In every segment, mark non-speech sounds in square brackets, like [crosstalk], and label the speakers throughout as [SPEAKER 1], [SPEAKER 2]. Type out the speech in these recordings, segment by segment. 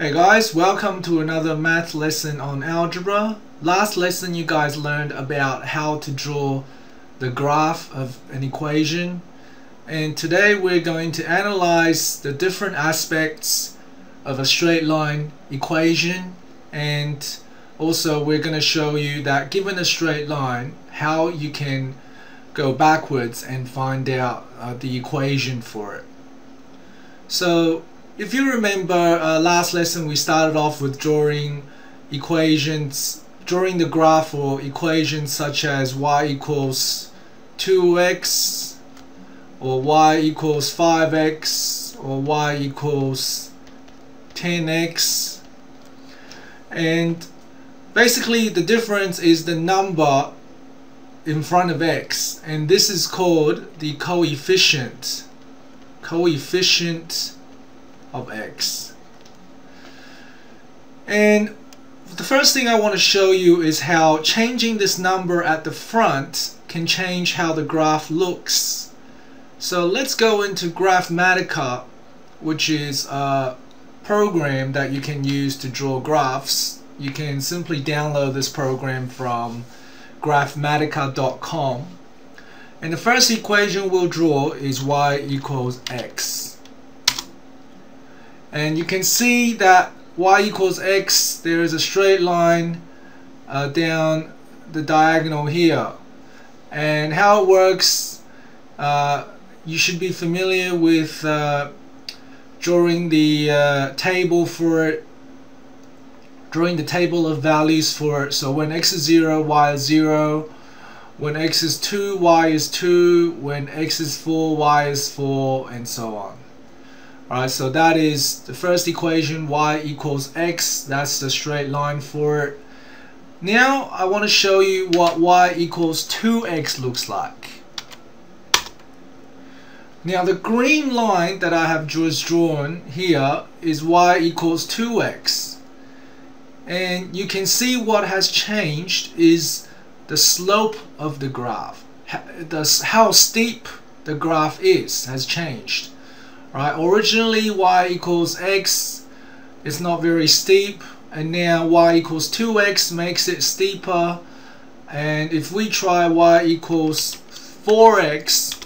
[SPEAKER 1] Hey guys, welcome to another math lesson on algebra. Last lesson you guys learned about how to draw the graph of an equation and today we're going to analyze the different aspects of a straight line equation and also we're going to show you that given a straight line how you can go backwards and find out uh, the equation for it. So if you remember uh, last lesson we started off with drawing equations, drawing the graph for equations such as y equals 2x or y equals 5x or y equals 10x and basically the difference is the number in front of x. And this is called the coefficient. Coefficient of x. And the first thing I want to show you is how changing this number at the front can change how the graph looks. So let's go into Graphmatica, which is a program that you can use to draw graphs. You can simply download this program from graphmatica.com. And the first equation we'll draw is y equals x and you can see that y equals x there is a straight line uh, down the diagonal here. And how it works uh, you should be familiar with uh, drawing the uh, table for it drawing the table of values for it. So when x is 0 y is 0 when x is 2 y is 2 when x is 4 y is 4 and so on Alright, so that is the first equation, y equals x. That's the straight line for it. Now, I want to show you what y equals 2x looks like. Now, the green line that I have just drawn here is y equals 2x. And you can see what has changed is the slope of the graph. How steep the graph is has changed right originally y equals x is not very steep and now y equals 2x makes it steeper. And if we try y equals 4x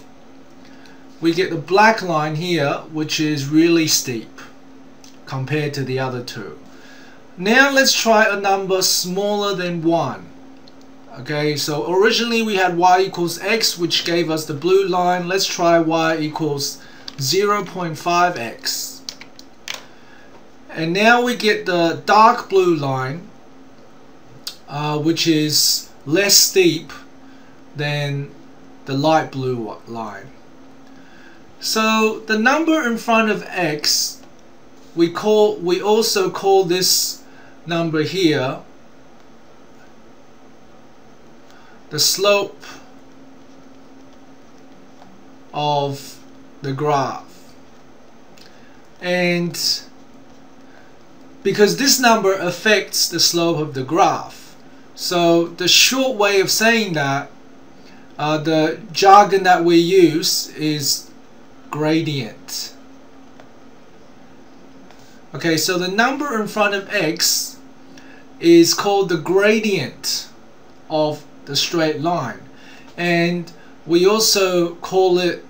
[SPEAKER 1] we get the black line here which is really steep compared to the other two. Now let's try a number smaller than 1 okay so originally we had y equals x which gave us the blue line. Let's try y equals 0.5x. And now we get the dark blue line, uh, which is less steep than the light blue line. So the number in front of x, we call we also call this number here the slope of the graph. And because this number affects the slope of the graph. So the short way of saying that, uh, the jargon that we use is gradient. Okay, so the number in front of x is called the gradient of the straight line. And we also call it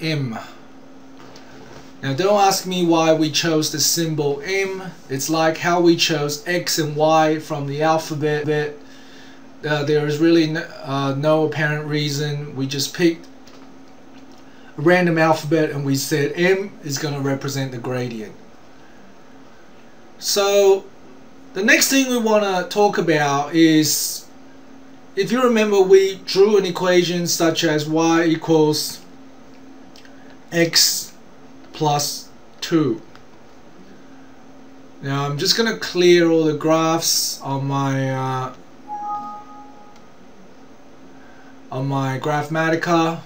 [SPEAKER 1] M. Now don't ask me why we chose the symbol M. It's like how we chose X and Y from the alphabet. Uh, there is really no, uh, no apparent reason. We just picked a random alphabet and we said M is going to represent the gradient. So the next thing we want to talk about is if you remember we drew an equation such as y equals x plus 2. Now I'm just going to clear all the graphs on my uh, on my Graphmatica.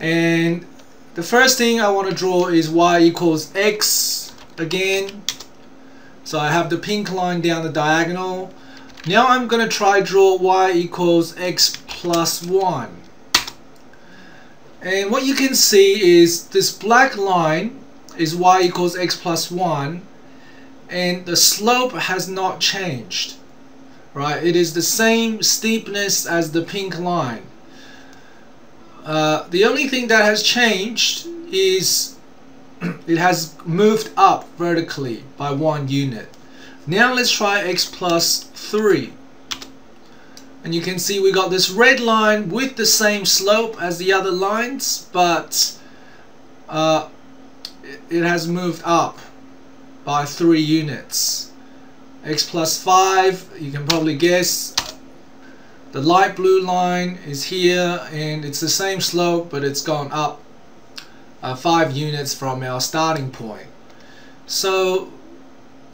[SPEAKER 1] And the first thing I want to draw is y equals x again. So I have the pink line down the diagonal. Now I'm going to try draw y equals x plus 1 and what you can see is this black line is y equals x plus 1 and the slope has not changed right? It is the same steepness as the pink line. Uh, the only thing that has changed is [clears throat] it has moved up vertically by one unit. Now let's try x plus 3 and you can see we got this red line with the same slope as the other lines but uh, it has moved up by 3 units. X plus 5 you can probably guess the light blue line is here and it's the same slope but it's gone up uh, 5 units from our starting point. So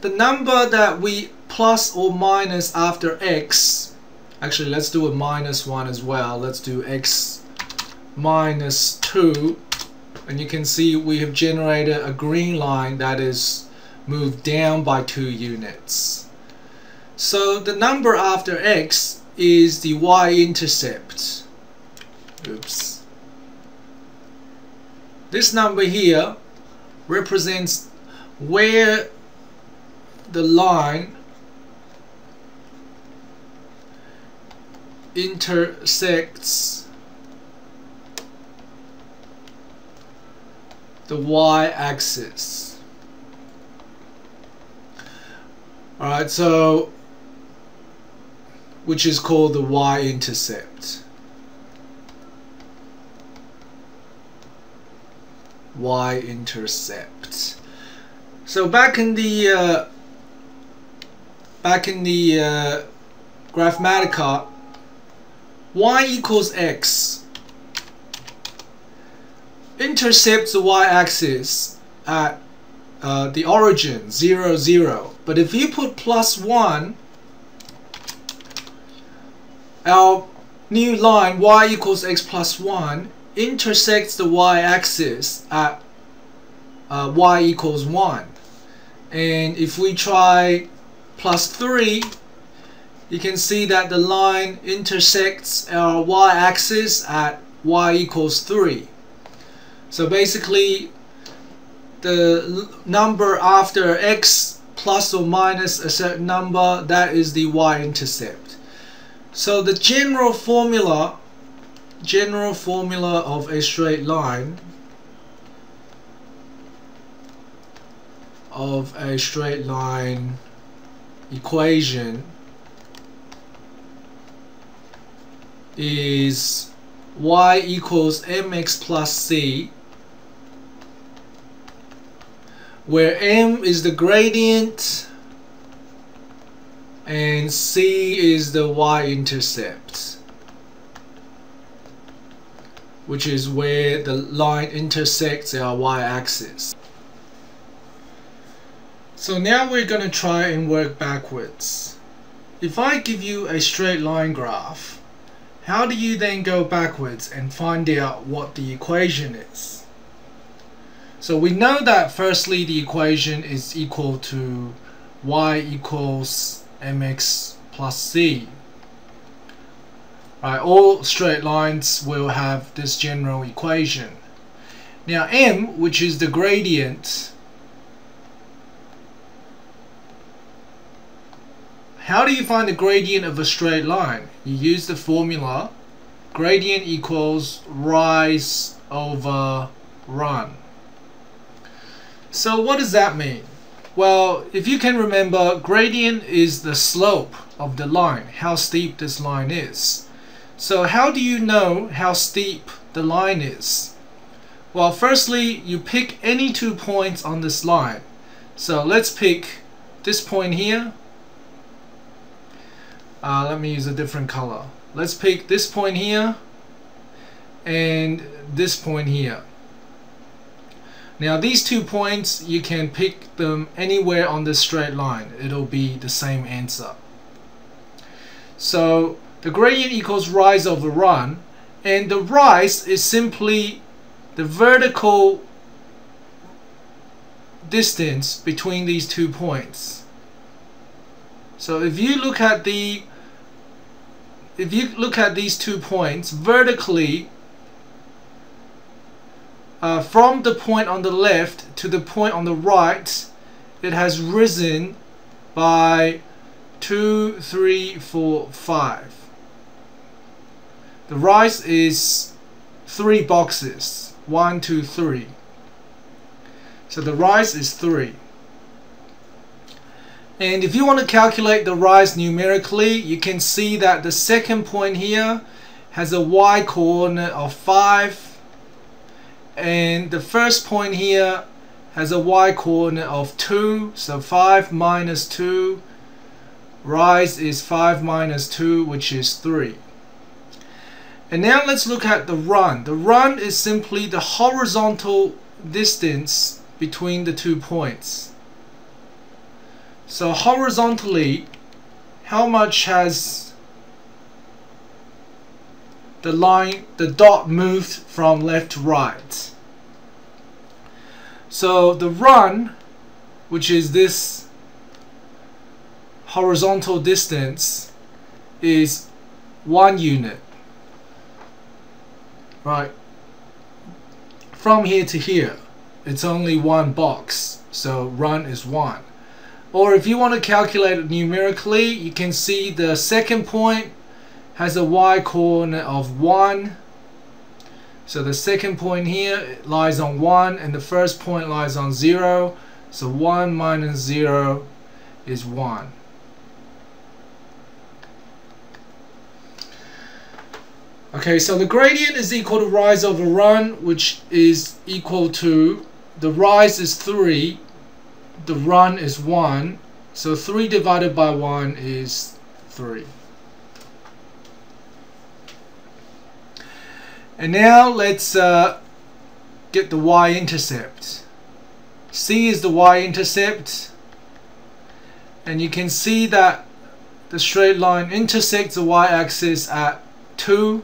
[SPEAKER 1] the number that we plus or minus after x actually let's do a minus 1 as well. Let's do x minus 2 and you can see we have generated a green line that is moved down by 2 units. So the number after x is the y-intercept. Oops. This number here represents where the line intersects the y-axis. Alright so which is called the y-intercept. Y-intercept. So back in the uh, back in the uh, Graphmatica y equals x. Intercepts the y-axis at uh, the origin 0 0 but if you put plus 1 our new line y equals x plus 1 intersects the y-axis at uh, y equals 1 and if we try plus 3 you can see that the line intersects our y-axis at y equals 3 so basically the number after x plus or minus a certain number that is the y-intercept. So the general formula general formula of a straight line of a straight line equation is y equals mx plus c where m is the gradient and c is the y-intercept which is where the line intersects our y-axis so now we're going to try and work backwards. If I give you a straight line graph, how do you then go backwards and find out what the equation is? So we know that firstly the equation is equal to y equals mx plus c. Right, all straight lines will have this general equation. Now m, which is the gradient How do you find the gradient of a straight line? You use the formula gradient equals rise over run. So what does that mean? Well, if you can remember, gradient is the slope of the line, how steep this line is. So how do you know how steep the line is? Well, firstly, you pick any two points on this line. So let's pick this point here uh, let me use a different color. Let's pick this point here and this point here. Now these two points you can pick them anywhere on this straight line. It'll be the same answer. So the gradient equals rise over run and the rise is simply the vertical distance between these two points so if you look at the if you look at these two points vertically uh, from the point on the left to the point on the right it has risen by 2, 3, 4, 5. The rise is three boxes. One, two, three. So the rise is 3. And if you want to calculate the rise numerically, you can see that the second point here has a y coordinate of 5 and the first point here has a y coordinate of 2 so 5 minus 2 rise is 5 minus 2 which is 3 and now let's look at the run. The run is simply the horizontal distance between the two points so horizontally how much has the line, the dot moved from left to right. So the run, which is this horizontal distance, is one unit. Right. From here to here, it's only one box. So run is one. Or if you want to calculate it numerically, you can see the second point has a y coordinate of 1 so the second point here lies on 1 and the first point lies on 0 so 1 minus 0 is 1 okay so the gradient is equal to rise over run which is equal to the rise is 3 the run is 1 so 3 divided by 1 is 3 And now let's uh, get the y-intercept. C is the y-intercept and you can see that the straight line intersects the y-axis at 2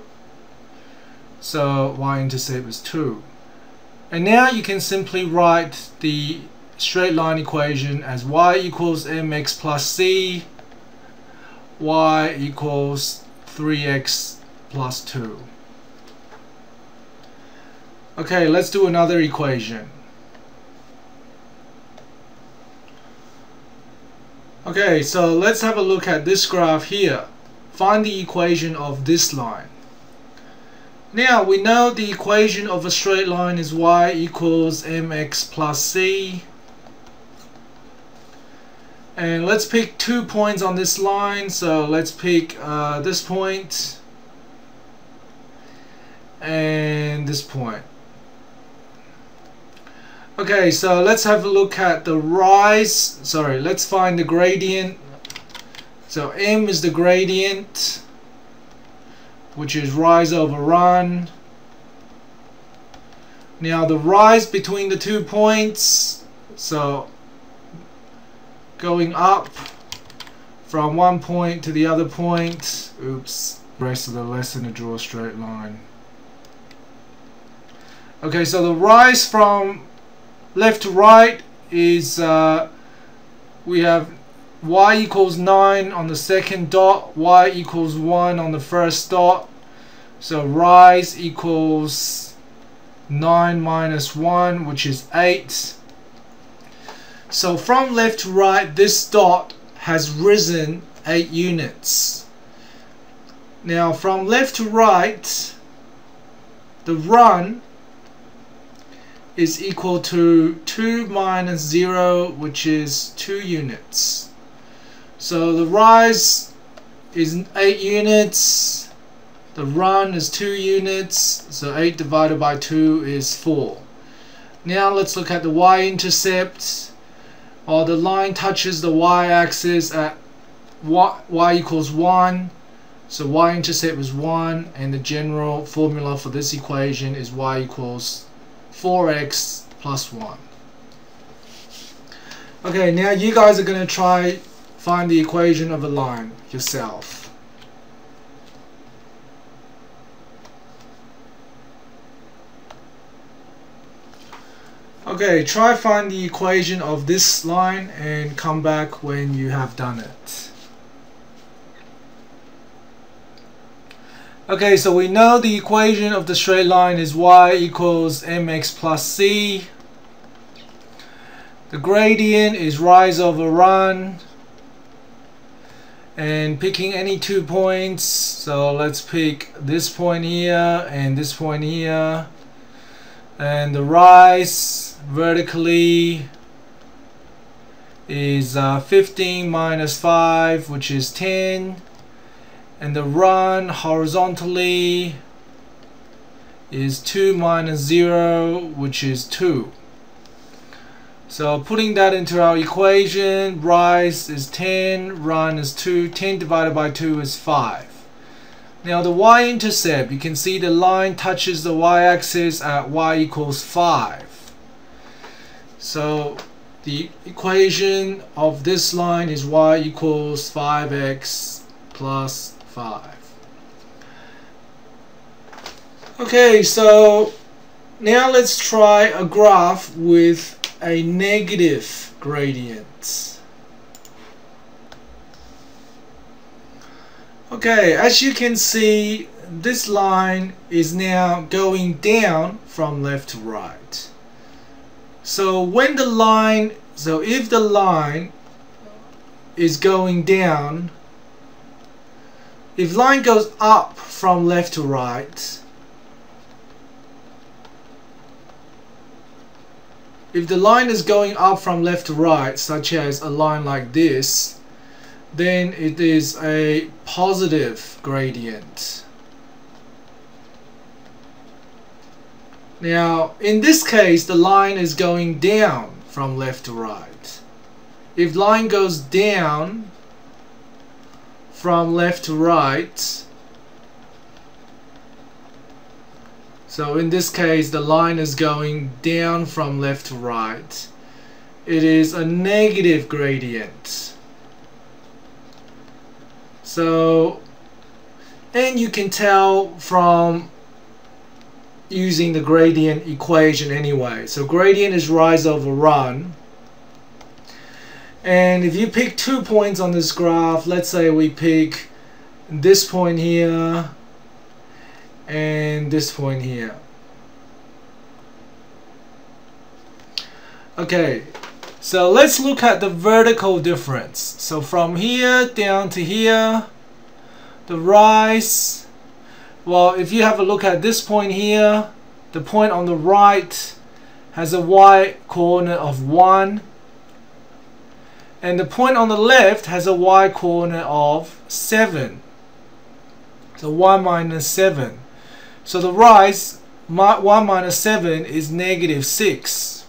[SPEAKER 1] so y-intercept is 2 and now you can simply write the straight line equation as y equals mx plus c y equals 3x plus 2 Okay, let's do another equation. Okay, so let's have a look at this graph here. Find the equation of this line. Now, we know the equation of a straight line is y equals mx plus c. And let's pick two points on this line. So let's pick uh, this point and this point. Okay, so let's have a look at the rise. Sorry, let's find the gradient. So m is the gradient, which is rise over run. Now the rise between the two points, so going up from one point to the other point. Oops, rest of the lesson to draw a straight line. Okay, so the rise from left to right is uh, we have y equals 9 on the second dot, y equals 1 on the first dot. So rise equals 9 minus 1, which is 8. So from left to right, this dot has risen 8 units. Now from left to right, the run is equal to 2 minus 0 which is 2 units. So the rise is 8 units. The run is 2 units. So 8 divided by 2 is 4 now let's look at the y-intercept or the line touches the y-axis at y, y equals 1 so y-intercept is 1 and the general formula for this equation is y equals 4x plus 1. Okay, now you guys are going to try find the equation of a line yourself. Okay, try find the equation of this line and come back when you have done it. Okay, so we know the equation of the straight line is y equals mx plus c. the gradient is rise over run and picking any two points so let's pick this point here and this point here and the rise vertically is uh, 15 minus 5 which is 10 and the run horizontally is 2 minus 0 which is 2 so putting that into our equation, rise is 10, run is 2, 10 divided by 2 is 5. Now the y-intercept, you can see the line touches the y-axis at y equals 5. So the equation of this line is y equals 5x plus 5. Okay, so now let's try a graph with a negative gradient. Okay, as you can see, this line is now going down from left to right. So when the line, so if the line is going down, if line goes up from left to right, if the line is going up from left to right such as a line like this then it is a positive gradient now in this case the line is going down from left to right if line goes down from left to right So in this case, the line is going down from left to right. It is a negative gradient. So, and you can tell from using the gradient equation anyway. So gradient is rise over run. And if you pick two points on this graph, let's say we pick this point here and this point here okay so let's look at the vertical difference. So from here down to here the rise well if you have a look at this point here the point on the right has a y coordinate of 1 and the point on the left has a y coordinate of 7 so 1 minus 7 so the rise 1 minus 7 is negative 6.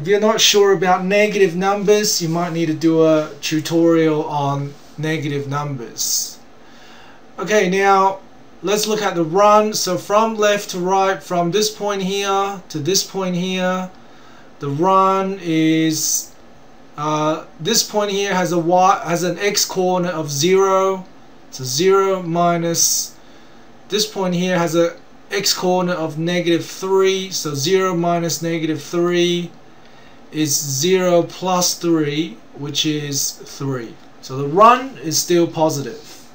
[SPEAKER 1] If you're not sure about negative numbers, you might need to do a tutorial on negative numbers. Okay, now let's look at the run. So from left to right, from this point here to this point here, the run is uh, this point here has a y has an x coordinate of 0. So 0 minus this point here has a x coordinate of negative 3 so 0 minus negative 3 is 0 plus 3 which is 3 so the run is still positive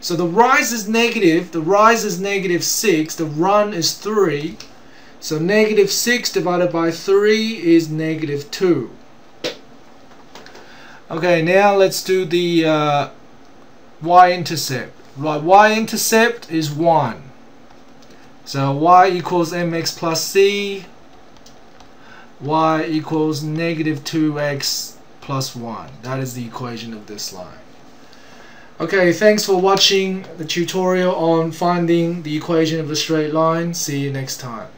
[SPEAKER 1] so the rise is negative the rise is negative 6 the run is 3 so negative 6 divided by 3 is negative 2 okay now let's do the uh, y-intercept Right, y-intercept is 1. So y equals mx plus c. y equals negative 2x plus 1. That is the equation of this line. Okay, thanks for watching the tutorial on finding the equation of a straight line. See you next time.